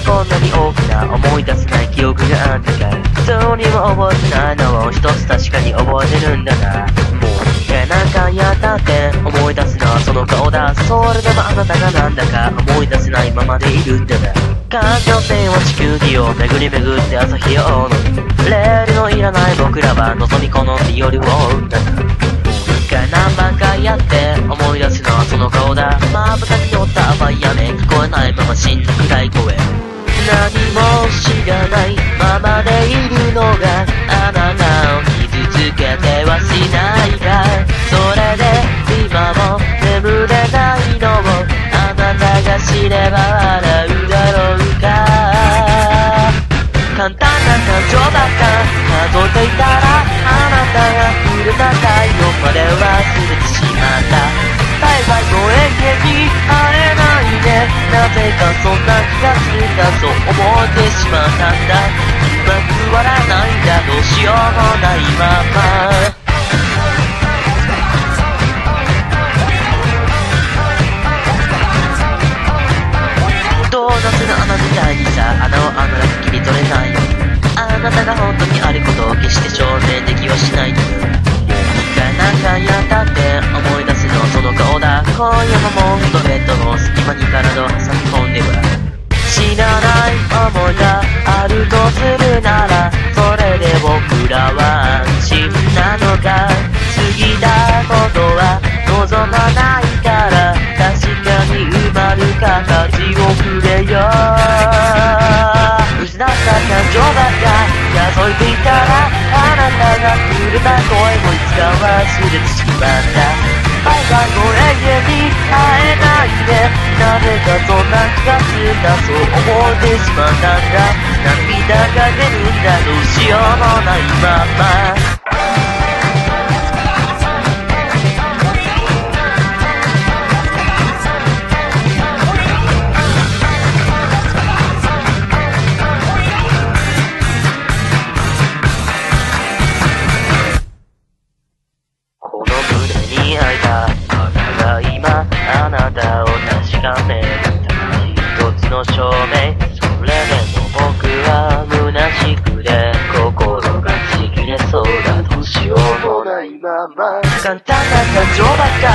そんなに大きな思い出せない記憶があったか一人も覚えてないのを一つ確かに覚えてるんだな。もう何回やったって思い出すのはその顔だ。それでもあなたがなんだか思い出せないままでいるんだな。環境線は地球儀を巡り巡って朝日を追う。レールのいらない僕らは望み好んで夜を追うんだの顔だ。まぶたに乗った甘い雨聞こえないまま死んだ暗い声。何も知らない。ままでいるのがあなたを傷つけてはしないかそれで今も眠れないのをあなたが知れば笑うだろうか。簡単な感情ばっか数えていたらあなたが触れた太陽までぜかそんな気がするんだそう思ってしまったんだ。うまく笑えないんだ。どうしようもないまま。ドーナツの穴みたいにさ穴を穴だけ切り取れない。あなたが本当にあることを決して証明できはしない。が何回やったって思い出すのその顔だ今夜ももっとベッドの隙間に体を挟み込んでは知らない思いがあるとするならそれで僕らは安心なのか過ぎたことは望まないから確かに埋まる形をくれよ失った感情ばっか数えていたらあなたがくれた声もいつか忘れてしまった。バイバイも永遠にえないねなぜかそんな気がするんだそう思ってしまったんだ涙が出るんだどうしようもないまま。あなたを確かめるた一つの証明。それでも僕は虚しくて心がちぎれそうだどうしようもないまま。簡単な感情ばっか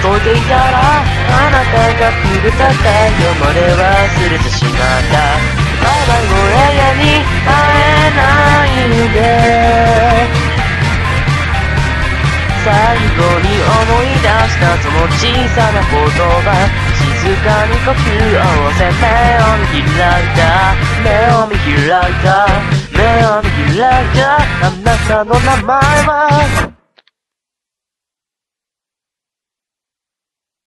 数えていたらあなたがくれた太陽まで忘れてしまう。最後に思い出したその小さな言葉静かに呼吸を合わせ目を見開いた。目を見開いた。目を見開いた。あなたの名前は。